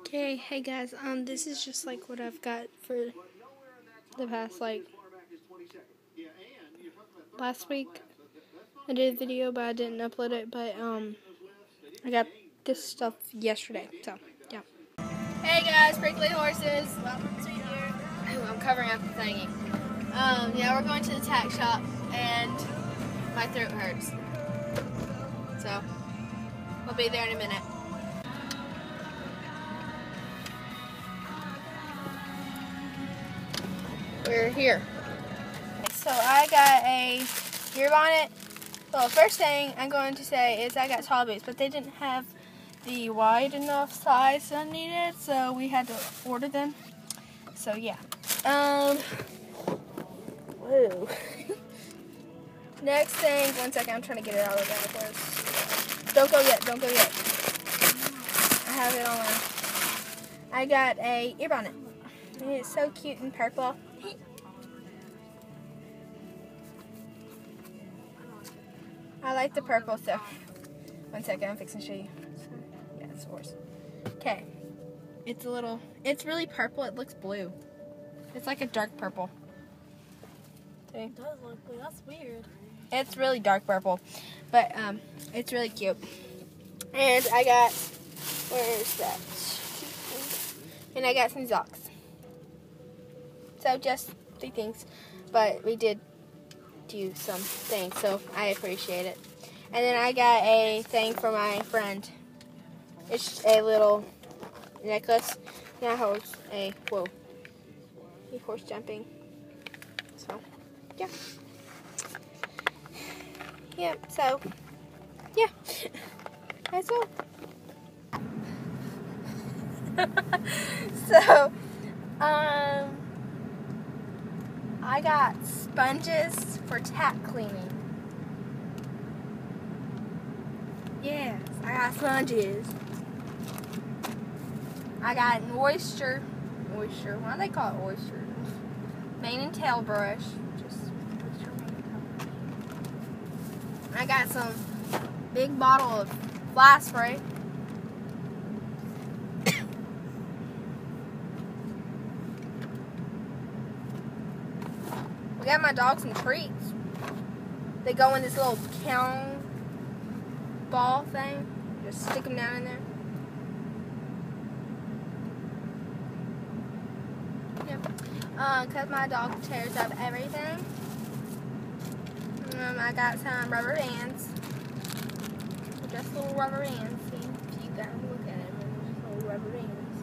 Okay, hey guys, um, this is just like what I've got for the past, like, last week. I did a video, but I didn't upload it, but, um, I got this stuff yesterday, so, yeah. Hey guys, Prickley Horses, welcome to here. Ooh, I'm covering up the thingy. Um, yeah, we're going to the tack shop, and my throat hurts. So, we'll be there in a minute. We're here. So I got a gear bonnet. Well, first thing I'm going to say is I got tall boots, but they didn't have the wide enough size I needed, so we had to order them. So yeah. Um. Whoa. Next thing, one second, I'm trying to get it out of the bag first. Don't go yet, don't go yet. I have it on. I got a ear bonnet. It's so cute and purple. I like the purple, so one second, I'm fixing to show you. Yeah, it's worse. Okay. It's a little, it's really purple. It looks blue. It's like a dark purple. See? It does look blue. That's weird. It's really dark purple, but um, it's really cute. And I got, where is that? And I got some socks. So just three things, but we did do some things, so I appreciate it. And then I got a thing for my friend. It's a little necklace. Now holds a whoa, a horse jumping. So yeah. Yeah, so, yeah, that's all. so, um, I got sponges for tack cleaning. Yes, I got sponges. I got an oyster, oyster, why do they call it oysters? Mane and tail brush. Just oyster mane and tail brush. I got some big bottle of fly spray. Got my dog some treats. They go in this little cone ball thing. Just stick them down in there. Because my dog tears up everything. Um, I got some rubber bands. Just little rubber bands. See, if you guys look at them, just little rubber bands.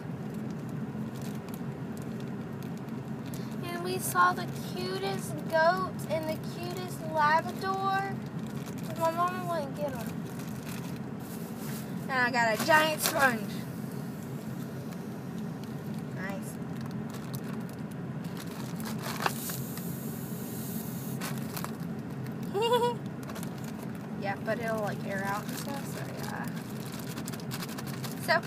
And we saw the cutest goat and the cutest Labrador. My mama wouldn't get them. And I got a giant sponge. Nice. yeah, but it'll like air out and stuff, so yeah. So,